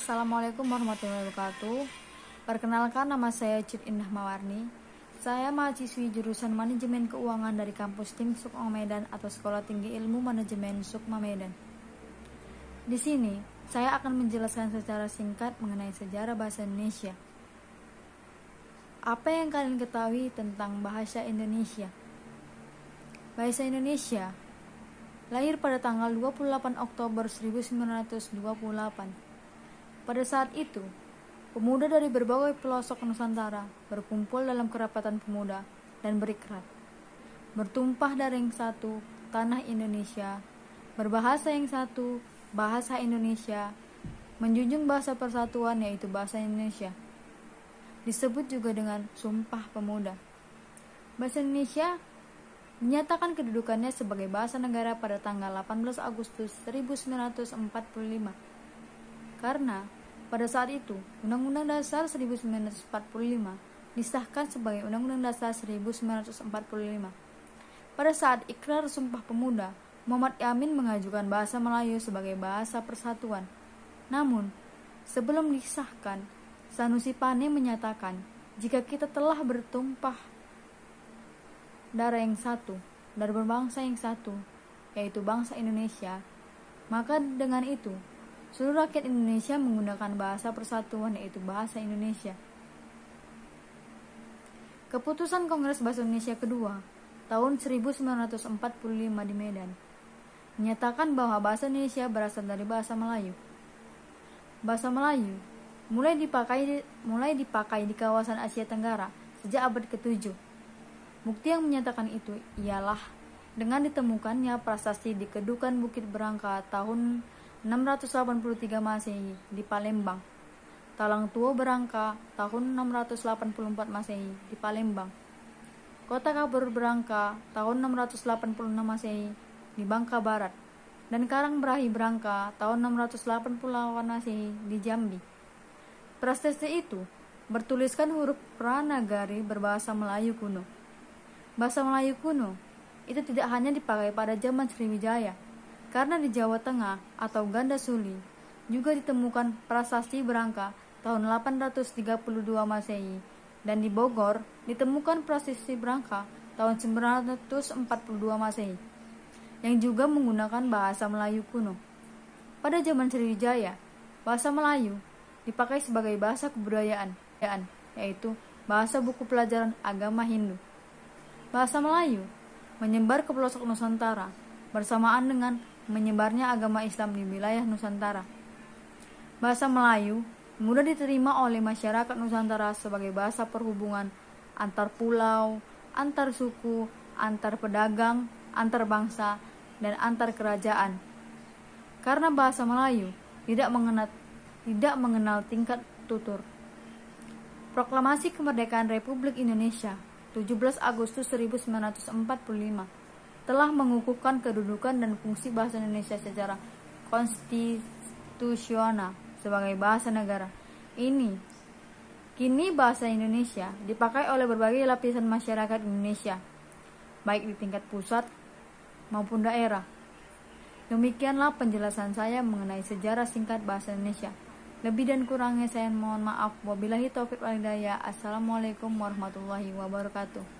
Assalamualaikum warahmatullahi wabarakatuh. Perkenalkan nama saya Cid Indah Mawarni. Saya mahasiswi jurusan Manajemen Keuangan dari kampus Tim Sukma Medan atau Sekolah Tinggi Ilmu Manajemen Sukma Medan. Di sini, saya akan menjelaskan secara singkat mengenai sejarah bahasa Indonesia. Apa yang kalian ketahui tentang bahasa Indonesia? Bahasa Indonesia lahir pada tanggal 28 Oktober 1928. Pada saat itu, pemuda dari berbagai pelosok Nusantara berkumpul dalam kerapatan pemuda dan berikrar. Bertumpah dari yang satu, tanah Indonesia, berbahasa yang satu, bahasa Indonesia, menjunjung bahasa persatuan yaitu bahasa Indonesia. Disebut juga dengan Sumpah Pemuda. Bahasa Indonesia menyatakan kedudukannya sebagai bahasa negara pada tanggal 18 Agustus 1945. Karena pada saat itu, Undang-Undang Dasar 1945 disahkan sebagai Undang-Undang Dasar 1945. Pada saat ikrar Sumpah Pemuda, Muhammad Yamin mengajukan bahasa Melayu sebagai bahasa persatuan. Namun, sebelum disahkan, Sanusi Pane menyatakan, jika kita telah bertumpah darah yang satu, dari berbangsa yang satu, yaitu bangsa Indonesia, maka dengan itu, seluruh rakyat Indonesia menggunakan bahasa persatuan yaitu bahasa Indonesia. Keputusan Kongres Bahasa Indonesia kedua tahun 1945 di Medan menyatakan bahwa bahasa Indonesia berasal dari bahasa Melayu. Bahasa Melayu mulai dipakai mulai dipakai di kawasan Asia Tenggara sejak abad ke-7 Bukti yang menyatakan itu ialah dengan ditemukannya prasasti di Kedukan Bukit Berangka tahun 683 Masehi di Palembang. Talang Tua Berangka tahun 684 Masehi di Palembang. Kota Kabur Berangka tahun 686 Masehi di Bangka Barat dan Karang Berahi Berangka tahun 688 Masehi di Jambi. Prasasti itu bertuliskan huruf Pranagari berbahasa Melayu kuno Bahasa Melayu kuno itu tidak hanya dipakai pada zaman Sriwijaya, karena di Jawa Tengah atau Ganda Suli juga ditemukan prasasti berangka tahun 832 Masehi dan di Bogor ditemukan prasasti berangka tahun 942 Masehi yang juga menggunakan bahasa Melayu kuno. Pada zaman Sriwijaya, bahasa Melayu dipakai sebagai bahasa kebudayaan, yaitu bahasa buku pelajaran agama Hindu. Bahasa Melayu menyebar ke pelosok Nusantara bersamaan dengan menyebarnya agama Islam di wilayah Nusantara. Bahasa Melayu mudah diterima oleh masyarakat Nusantara sebagai bahasa perhubungan antar pulau, antar suku, antar pedagang, antar bangsa, dan antar kerajaan. Karena bahasa Melayu tidak mengenal, tidak mengenal tingkat tutur. Proklamasi Kemerdekaan Republik Indonesia 17 Agustus 1945 telah mengukuhkan kedudukan dan fungsi bahasa Indonesia secara konstitusional sebagai bahasa negara. Ini kini bahasa Indonesia dipakai oleh berbagai lapisan masyarakat Indonesia, baik di tingkat pusat maupun daerah. Demikianlah penjelasan saya mengenai sejarah singkat bahasa Indonesia. Lebih dan kurangnya saya mohon maaf. Wabillahi taufiq walhidayah. Assalamualaikum warahmatullahi wabarakatuh.